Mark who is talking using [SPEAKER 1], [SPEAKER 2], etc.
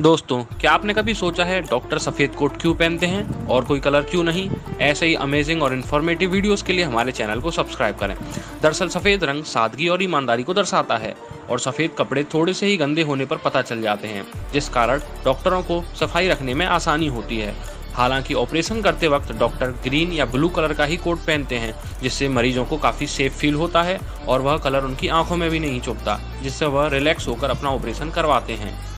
[SPEAKER 1] दोस्तों, क्या आपने कभी सोचा है डॉक्टर सफ़ेद कोट क्यों पहनते हैं और कोई कलर क्यों नहीं? ऐसे ही अमेजिंग और इन्फॉर्मेटिव वीडियोस के लिए हमारे चैनल को सब्सक्राइब करें। दरअसल सफ़ेद रंग सादगी और ईमानदारी को दर्शाता है और सफ़ेद कपड़े थोड़े से ही गंदे होने पर पता चल जाते हैं, जिस कारण डॉक्टरों को सफ़ाई रखने में आसानी होती है। हालाँकि ऑपरेशन करते वक्त डॉक्टर ग्रीन या ब्लू कलर का ही कोट पहनते हैं, जिससे मरीजों को काफ़ी सेफ़ फील होता है और वह कलर उनकी आँखों में भी नहीं चुभता, जिससे वह रिलैक्स होकर अपना ऑपरेशन करवाते हैं।